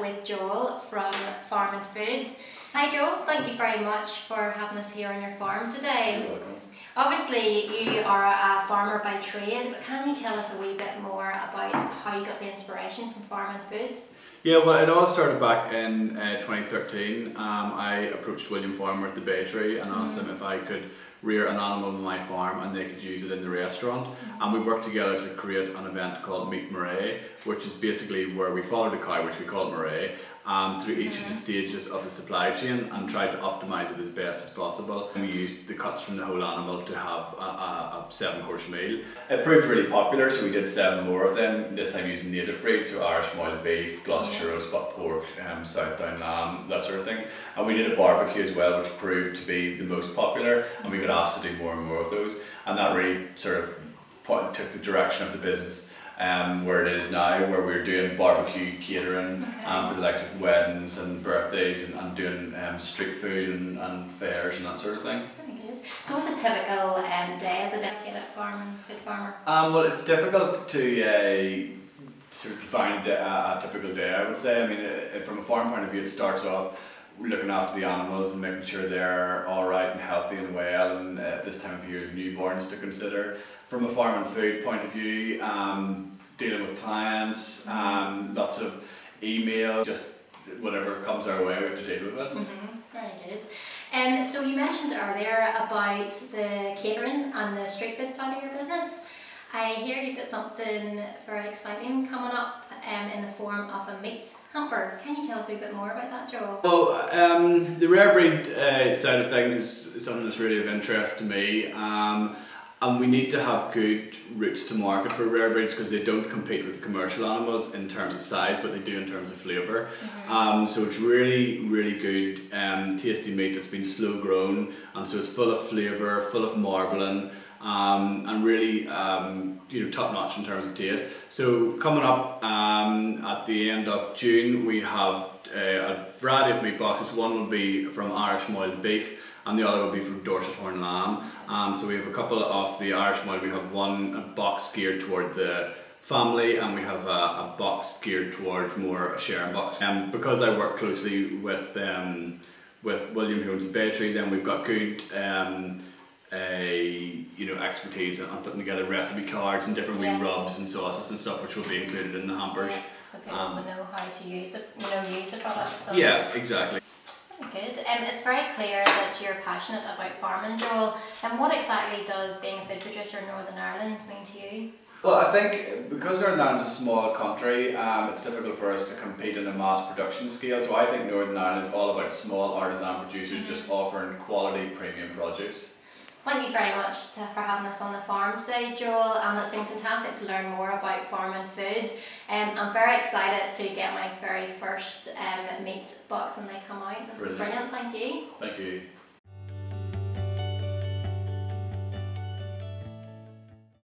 With Joel from Farm and Food. Hi Joel, thank you very much for having us here on your farm today. Obviously you are a farmer by trade, but can you tell us a wee bit more about how you got the inspiration from Farm and Food? Yeah, well, it all started back in uh, 2013. Um, I approached William Farmer at the Baytree and asked mm. him if I could rear an animal on my farm and they could use it in the restaurant. And we worked together to create an event called Meet Murray, which is basically where we followed a cow, which we call Murray, um, through each of the stages of the supply chain and tried to optimize it as best as possible. And we used the cuts from the whole animal to have a, a, a seven course meal. It proved really popular, so we did seven more of them, this time using native breeds, so Irish moiled beef, Gloucestershire butt pork, um, Southdown lamb, that sort of thing. And we did a barbecue as well, which proved to be the most popular, and we got asked to do more and more of those. And that really sort of put, took the direction of the business um, where it is now, where we're doing barbecue catering okay. um, for the likes of weddings and birthdays and, and doing um, street food and, and fairs and that sort of thing. Very good. So what's a typical um, day as a dedicated farm, good farmer? Um, well, it's difficult to uh, sort of define a, a typical day, I would say. I mean, uh, from a farm point of view, it starts off looking after the animals and making sure they're all right and healthy and well and uh, at this time of year newborns to consider from a farm and food point of view um, dealing with clients, um, lots of email, just whatever comes our way, we have to deal with it. Mm-hmm. Very good. Um, so you mentioned earlier about the catering and the street food side of your business. I hear you've got something very exciting coming up um, in the form of a meat hamper. Can you tell us a bit more about that, Joel? Well, um, the rare breed uh, side of things is something that's really of interest to me. Um, and we need to have good routes to market for rare breeds because they don't compete with commercial animals in terms of size, but they do in terms of flavor. Mm-hmm. Um, so it's really, really good, um, tasty meat that's been slow grown, and so it's full of flavor, full of marbling, um, and really, um, you know, top notch in terms of taste. So coming up um, at the end of June, we have uh, a variety of meat boxes. One will be from Irish moiled beef and the other will be from Dorset Horn Lamb. Um, so we have a couple of the Irish moiled. We have one box geared toward the family and we have a, a box geared towards more sharing box. And um, because I work closely with um, with William who owns the Baytree, then we've got good um, a you know expertise on putting together recipe cards and different yes. wee rubs and sauces and stuff which will be included in the hampers. Yeah, so people um, will know how to use it, you know, use the product. So yeah, exactly. Good. Um, it's very clear that you're passionate about farming, Joel. And what exactly does being a food producer in Northern Ireland mean to you? Well, I think because Northern Ireland's a small country, um, it's difficult for us to compete in a mass production scale. So I think Northern Ireland is all about small artisan producers mm -hmm. just offering quality premium produce. Thank you very much to, for having us on the farm today, Joel. And it's been fantastic to learn more about farm and food. Um, I'm very excited to get my very first um, meat box when they come out. Brilliant. Brilliant. Thank you. Thank you.